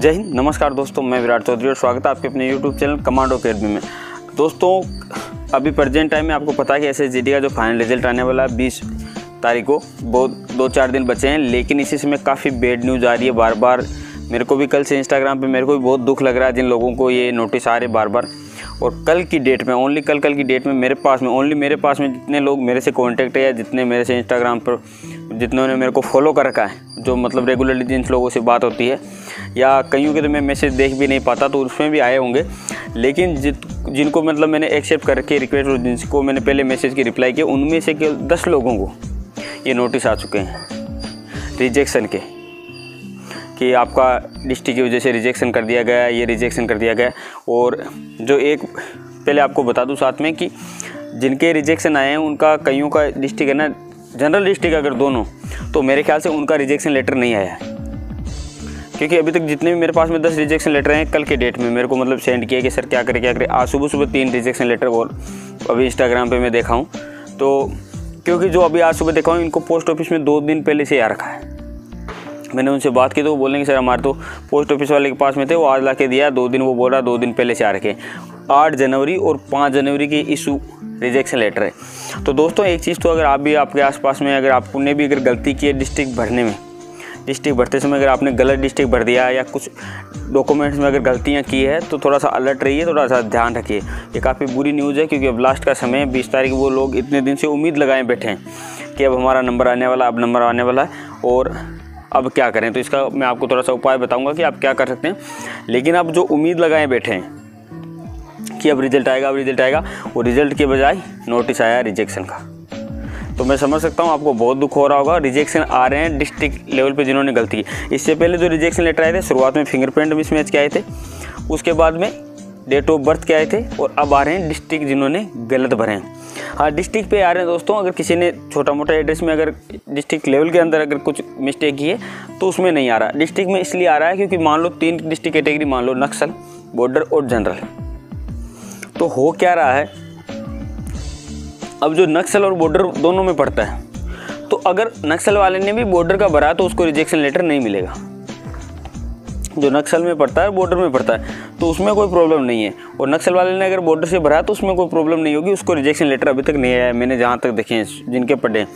जय हिंद। नमस्कार दोस्तों, मैं विराट चौधरी और स्वागत है आपके अपने यूट्यूब चैनल कमांडो अकेडमी में। दोस्तों, अभी प्रेजेंट टाइम में आपको पता है कि एस एस का जो फाइनल रिज़ल्ट आने वाला है बीस तारीख को बहुत दो चार दिन बचे हैं, लेकिन इसी समय काफ़ी बेड न्यूज़ आ रही है बार बार मेरे को भी कल से इंस्टाग्राम पे मेरे को भी बहुत दुख लग रहा है जिन लोगों को ये नोटिस आ रहे बार बार और कल की डेट में ओनली कल कल की डेट में मेरे पास में ओनली मेरे पास में जितने लोग मेरे से कांटेक्ट है या जितने मेरे से इंस्टाग्राम पर जितनों ने मेरे को फॉलो कर रखा है, जो मतलब रेगुलरली जिन लोगों से बात होती है, या कईयों के तो मैं मैसेज देख भी नहीं पाता तो उसमें भी आए होंगे। लेकिन जित, जिनको मतलब मैंने एक्सेप्ट करके रिक्वेस्ट और जिनको मैंने पहले मैसेज की रिप्लाई किया उनमें से केवल दस लोगों को ये नोटिस आ चुके हैं रिजेक्शन के, कि आपका डिस्ट्रिक्ट की वजह से रिजेक्शन कर दिया गया, ये रिजेक्शन कर दिया गया। और जो एक, पहले आपको बता दूँ साथ में कि जिनके रिजेक्शन आए हैं, उनका कईयों का डिस्ट्रिक्ट है ना जनरल डिस्ट्रिक्ट अगर दोनों तो मेरे ख्याल से उनका रिजेक्शन लेटर नहीं आया है। क्योंकि अभी तक जितने भी मेरे पास में दस रिजेक्शन लेटर हैं, कल के डेट में मेरे को मतलब सेंड किया कि, सर, क्या करें क्या करें? आज सुबह सुबह तीन रिजेक्शन लेटर और अभी इंस्टाग्राम पे मैं देखा हूँ। तो क्योंकि जो अभी आज सुबह देखा हूँ, इनको पोस्ट ऑफ़िस में दो दिन पहले से आ रखा है। मैंने उनसे बात की तो वो बोलेंगे सर, हमारे तो पोस्ट ऑफ़िस वाले के पास में थे, वो आज ला के दिया दो दिन वो बोल रहा दो दिन पहले से आ रखे आठ जनवरी और पाँच जनवरी की इशू रिजेक्शन लेटर है। तो दोस्तों, एक चीज़ तो अगर आप भी आपके आसपास में अगर आपने भी अगर गलती की है डिस्ट्रिक्ट भरने में, डिस्ट्रिक्ट भरते समय अगर आपने गलत डिस्ट्रिक्ट भर दिया या कुछ डॉक्यूमेंट्स में अगर गलतियाँ की है तो थोड़ा सा अलर्ट रहिए, थोड़ा सा ध्यान रखिए। ये काफ़ी बुरी न्यूज़ है क्योंकि अब लास्ट का समय बीस तारीख वो लोग इतने दिन से उम्मीद लगाए बैठे हैं कि अब हमारा नंबर आने वाला, अब नंबर आने वाला है और अब क्या करें। तो इसका मैं आपको थोड़ा सा उपाय बताऊँगा कि आप क्या कर सकते हैं। लेकिन अब जो उम्मीद लगाए बैठे हैं कि अब रिज़ल्ट आएगा, अब रिज़ल्ट आएगा। वो रिज़ल्ट के बजाय नोटिस आया रिजेक्शन का। तो मैं समझ सकता हूँ, आपको बहुत दुख हो रहा होगा। रिजेक्शन आ रहे हैं डिस्ट्रिक्ट लेवल पे जिन्होंने गलती की। इससे पहले जो रिजेक्शन लेटर आए थे, शुरुआत में फिंगरप्रिंट मिसमैच के आए थे। उसके बाद में डेट ऑफ़ बर्थ के आए थे और अब आ रहे हैं डिस्ट्रिक्ट जिन्होंने गलत भरे हैं। हाँ डिस्ट्रिक्ट पे आ रहे हैं दोस्तों, अगर किसी ने छोटा मोटा एड्रेस में अगर डिस्ट्रिक्ट लेवल के अंदर अगर कुछ मिस्टेक की है तो उसमें नहीं आ रहा। डिस्ट्रिक्ट में इसलिए आ रहा है क्योंकि मान लो तीन डिस्ट्रिक्ट कैटेगरी मान लो नक्सल बॉर्डर और जनरल तो हो क्या रहा है? अब जो नक्सल और बॉर्डर दोनों में पड़ता है तो अगर नक्सल वाले ने भी बॉर्डर का भरा तो उसको रिजेक्शन लेटर नहीं मिलेगा। जो नक्सल में पड़ता है बॉर्डर में पड़ता है तो उसमें कोई प्रॉब्लम नहीं है। और नक्सल वाले ने अगर बॉर्डर से भरा तो उसमें कोई प्रॉब्लम नहीं होगी, उसको रिजेक्शन लेटर अभी तक नहीं आया मैंने जहाँ तक देखे हैं, जिनके पढ़े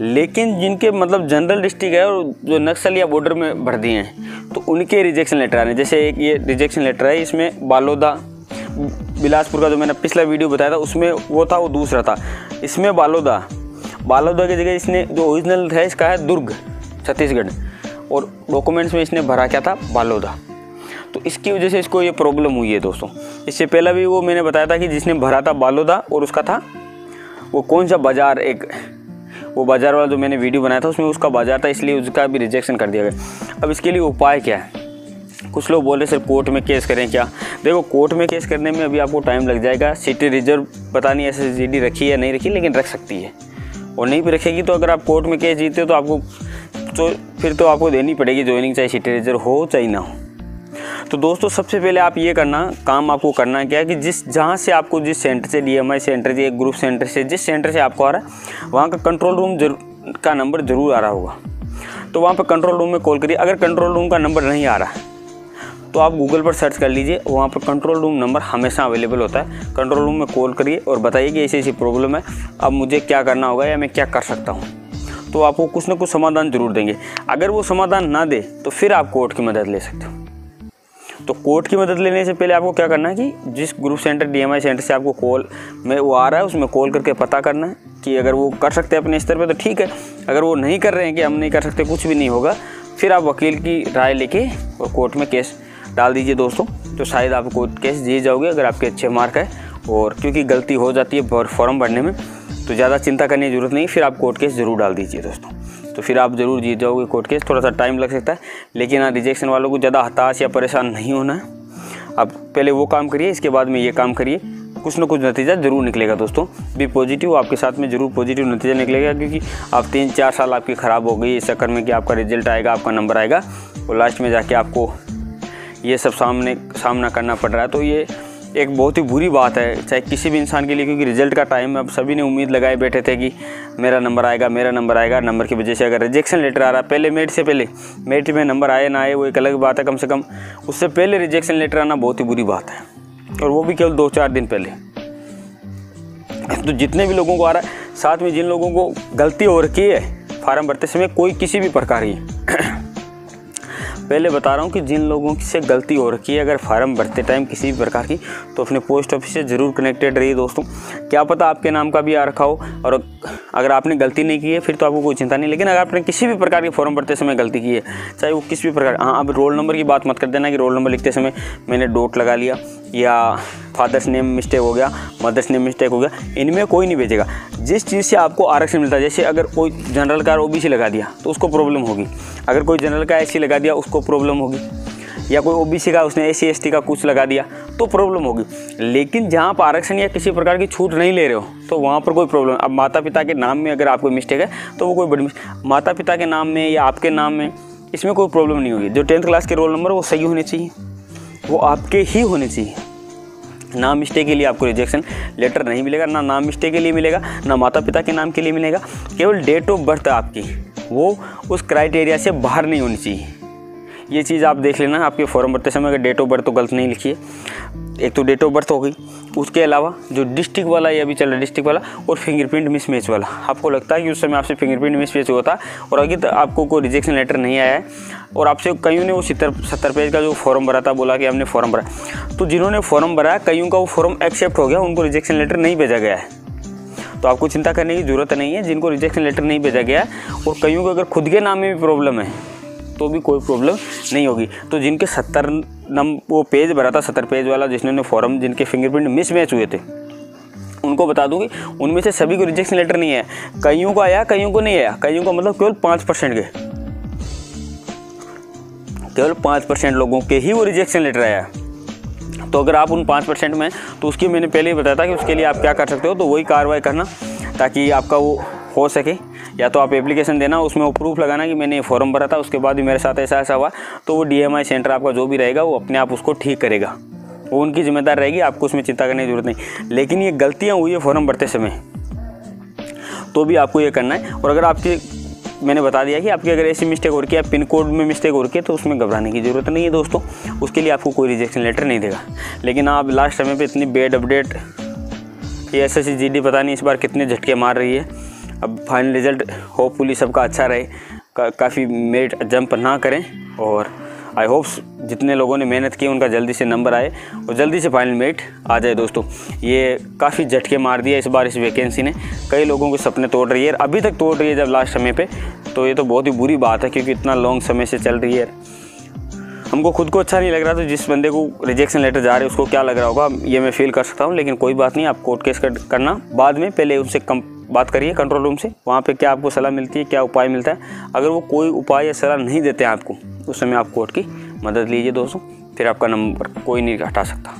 लेकिन जिनके मतलब जनरल डिस्ट्रिक्ट है और जो नक्सल या बॉर्डर में भर दिए हैं तो उनके रिजेक्शन लेटर आने, जैसे एक ये रिजेक्शन लेटर है, इसमें बालोदा बिलासपुर का जो मैंने पिछला वीडियो बताया था, उसमें वो था, वो दूसरा था। इसमें बालोदा। बालोदा की जगह इसने जो ओरिजिनल है, इसका है दुर्ग, छत्तीसगढ़। और डॉक्यूमेंट्स में इसने भरा क्या था? बालोदा। तो इसकी वजह से इसको ये प्रॉब्लम हुई है दोस्तों। इससे पहले भी वो मैंने बताया था कि जिसने भरा था बालोदा और उसका था, वो कौन सा बाज़ार एक, वो बाज़ार वाला जो मैंने वीडियो बनाया था, उसमें उसका बाज़ार था, इसलिए उसका भी रिजेक्शन कर दिया गया। अब इसके लिए उपाय क्या है? कुछ लोग बोल रहे सर, कोर्ट में केस करें क्या? देखो, कोर्ट में केस करने में अभी आपको टाइम लग जाएगा। सिटी रिज़र्व, पता नहीं एस एस रखी या नहीं रखी, लेकिन रख सकती है। और नहीं भी रखेगी तो अगर आप कोर्ट में केस जीते हो तो आपको तो फिर तो आपको देनी पड़ेगी ज्वाइनिंग चाहे सिटी रिज़र्व हो, चाहे ना हो। तो दोस्तों, सबसे पहले आप ये करना, काम आपको करना क्या है कि जिस, जहाँ से आपको जिस सेंटर से डीएमआई सेंटर से ग्रुप सेंटर से, जिस सेंटर से आपको आ रहा है, वहाँ का कंट्रोल रूम ज़रूर का नंबर ज़रूर आ रहा होगा। तो वहाँ पर कंट्रोल रूम में कॉल करिए। अगर कंट्रोल रूम का नंबर नहीं आ रहा है तो आप गूगल पर सर्च कर लीजिए, वहाँ पर कंट्रोल रूम नंबर हमेशा अवेलेबल होता है। कंट्रोल रूम में कॉल करिए और बताइए कि ऐसी ऐसी प्रॉब्लम है, अब मुझे क्या करना होगा या मैं क्या कर सकता हूँ। तो आपको कुछ ना कुछ समाधान ज़रूर देंगे। अगर वो समाधान ना दे तो फिर आप कोर्ट की मदद ले सकते हो। तो कोर्ट की मदद लेने से पहले आपको क्या करना है कि जिस ग्रुप सेंटर डीएमआई सेंटर से आपको कॉल में वो आ रहा है, उसमें कॉल करके पता करना है कि अगर वो कर सकते हैं अपने स्तर पे तो ठीक है। अगर वो नहीं कर रहे हैं कि हम नहीं कर सकते, कुछ भी नहीं होगा, फिर आप वकील की राय लेके और कोर्ट में केस डाल दीजिए दोस्तों तो शायद आप कोर्ट केस दिए जाओगे अगर आपके अच्छे मार्क है और क्योंकि गलती हो जाती है फॉर्म भरने में तो ज़्यादा चिंता करने की ज़रूरत नहीं, फिर आप कोर्ट केस ज़रूर डाल दीजिए दोस्तों। तो फिर आप ज़रूर जीत जाओगे कोर्ट केस थोड़ा सा टाइम लग सकता है, लेकिन हाँ रिजेक्शन वालों को ज़्यादा हताश या परेशान नहीं होना है। आप पहले वो काम करिए, इसके बाद में ये काम करिए। कुछ ना कुछ नतीजा ज़रूर निकलेगा दोस्तों। भी पॉजिटिव आपके साथ में ज़रूर पॉजिटिव नतीजा निकलेगा, क्योंकि आप तीन, चार साल आपकी ख़राब हो गई, इस चक्कर में कि आपका रिज़ल्ट आएगा, आपका नंबर आएगा, और लास्ट में जाके आपको ये सब सामने, सामना करना पड़ रहा है। तो ये एक बहुत ही बुरी बात है। चाहे किसी भी इंसान के लिए, क्योंकि रिज़ल्ट का टाइम है, अब सभी ने उम्मीद लगाए बैठे थे कि मेरा नंबर आएगा, मेरा नंबर आएगा, नंबर की वजह से अगर रिजेक्शन लेटर आ रहा है, पहले मेरिट से पहले मेरिट में नंबर आए ना आए, वो एक अलग बात है कम से कम। उससे पहले रिजेक्शन लेटर आना बहुत ही बुरी बात है। और वो भी केवल दो चार दिन पहले। तो जितने भी लोगों को आ रहा है, साथ में जिन लोगों को गलती हो रखी है, फार्म भरते समय कोई किसी भी प्रकार की पहले बता रहा हूँ कि जिन लोगों से गलती हो रखी है, अगर फार्म भरते टाइम किसी भी प्रकार की तो अपने पोस्ट ऑफ़िस से ज़रूर कनेक्टेड रहिए दोस्तों। क्या पता आपके नाम का भी आ रखा हो, और अगर आपने गलती नहीं की है, फिर तो आपको कोई चिंता नहीं, लेकिन अगर आपने किसी भी प्रकार के फॉर्म भरते समय गलती की है, चाहे वो किसी भी प्रकार हाँ अब रोल नंबर की बात मत कर देना कि रोल नंबर लिखते समय मैंने डोट लगा लिया। या फादर्स नेम मिस्टेक हो गया, मदर्स नेम मिस्टेक हो गया, इनमें कोई नहीं भेजेगा। जिस चीज़ से आपको आरक्षण मिलता है, जैसे अगर कोई जनरल कार ओबीसी लगा दिया तो उसको प्रॉब्लम होगी। अगर कोई जनरल का एसी लगा दिया, उसको प्रॉब्लम होगी। या कोई ओबीसी का, उसने एस सी का कुछ लगा दिया तो प्रॉब्लम होगी। लेकिन जहाँ पर आरक्षण या किसी प्रकार की छूट नहीं ले रहे हो तो वहाँ पर कोई प्रॉब्लम अब माता पिता के नाम में अगर आपको मिस्टेक है तो वो कोई बड़ी माता पिता के नाम में या आपके नाम में, इसमें कोई प्रॉब्लम नहीं होगी। जो टेंथ क्लास के रोल नंबर वो सही होने चाहिए। वो आपके ही होने चाहिए। नाम मिस्टेक के लिए आपको रिजेक्शन लेटर नहीं मिलेगा, ना नाम मिस्टेक के लिए मिलेगा, ना माता पिता के नाम के लिए मिलेगा। केवल डेट ऑफ़ बर्थ आपकी। वो उस क्राइटेरिया से बाहर नहीं होनी चाहिए। ये चीज़ आप देख लेना, आपके फॉर्म भरते समय अगर डेट ऑफ़ बर्थ तो गलत नहीं लिखिए। एक तो डेट ऑफ़ बर्थ हो गई, उसके अलावा जो डिस्ट्रिक्ट वाला ये अभी चल रहा है डिस्ट्रिक्ट वाला, और फिंगरप्रिंट मिसमैच वाला। आपको लगता है कि उस समय आपसे फिंगरप्रिंट मिसमैच हुआ था और अभी तक आपको कोई रिजेक्शन लेटर नहीं आया है, और आपसे कईयों ने वो सत्तर सत्तर पेज का जो फॉर्म भरा था, बोला कि हमने फॉर्म भरा तो जिन्होंने फॉर्म भरा कईयों का वो फॉर्म एक्सेप्ट हो गया, उनको रिजेक्शन लेटर नहीं भेजा गया है। तो आपको चिंता करने की ज़रूरत नहीं है, जिनको रिजेक्शन लेटर नहीं भेजा गया है, और कईयों को अगर खुद के नाम में भी प्रॉब्लम है तो भी कोई प्रॉब्लम नहीं होगी। तो जिनके सत्तर नम वो पेज भरा था, सत्तर पेज वाला जिसने फॉर्म जिनके फिंगरप्रिंट मिस मैच हुए थे, उनको बता दूँगी उनमें से सभी को रिजेक्शन लेटर नहीं है कईयों को आया, कईयों को नहीं आया। कईयों का मतलब केवल पाँच परसेंट के। केवल पाँच परसेंट लोगों के ही वो रिजेक्शन लेटर आया। तो अगर आप उन पाँच परसेंट में तो उसकी मैंने पहले ही बताया था कि उसके लिए आप क्या कर सकते हो तो वही कार्रवाई करना, ताकि आपका वो हो सके। या तो आप एप्लीकेशन देना, उसमें वो प्रूफ लगाना कि मैंने ये फॉर्म भरा था, उसके बाद भी मेरे साथ ऐसा ऐसा हुआ तो वो डीएमआई सेंटर आपका जो भी रहेगा, वो अपने आप उसको ठीक करेगा। वो उनकी जिम्मेदार रहेगी, आपको उसमें चिंता करने की ज़रूरत नहीं। लेकिन ये गलतियाँ हुई है फॉर्म भरते समय। तो भी आपको ये करना है। और अगर आपकी, मैंने बता दिया कि आपकी अगर ऐसी मिस्टेक हो रही है पिन कोड में मिस्टेक हो रही है तो उसमें घबराने की ज़रूरत नहीं है दोस्तों। उसके लिए आपको कोई रिजेक्शन लेटर नहीं देगा। लेकिन आप लास्ट समय पे इतनी बेड अपडेट ये एस एस पता नहीं इस बार कितने झटके मार रही है। अब फाइनल रिज़ल्ट होपफुली सबका अच्छा रहे। का, काफ़ी मेरिट जंप ना करें और आई होप्स जितने लोगों ने मेहनत की उनका जल्दी से नंबर आए और जल्दी से फाइनल मेरिट आ जाए दोस्तों। ये काफ़ी झटके मार दिया इस बार इस वैकेंसी ने। कई लोगों के सपने तोड़ रही है। अभी तक तोड़ रही है जब लास्ट समय पे तो ये तो बहुत ही बुरी बात है क्योंकि इतना लॉन्ग समय से चल रही है। हमको खुद को अच्छा नहीं लग रहा तो जिस बंदे को रिजेक्शन लेटर जा रहे हैं उसको क्या लग रहा होगा? ये मैं फील कर सकता हूँ लेकिन कोई बात नहीं आप कोर्ट केस कर, करना। बाद में पहले उनसे कम बात करिए कंट्रोल रूम से, वहाँ पे क्या आपको सलाह मिलती है, क्या उपाय मिलता है? अगर वो कोई उपाय या सलाह नहीं देते हैं आपको उस समय आप कोर्ट की मदद लीजिए दोस्तों, फिर आपका नंबर कोई नहीं हटा सकता।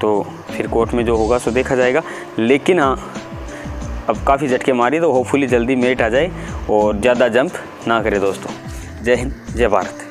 तो फिर कोर्ट में जो होगा, सो देखा जाएगा। लेकिन हाँ अब काफ़ी झटके मारी तो होपफुली जल्दी मेट आ जाए और ज़्यादा जंप ना करे दोस्तों। जय हिंद, जय भारत।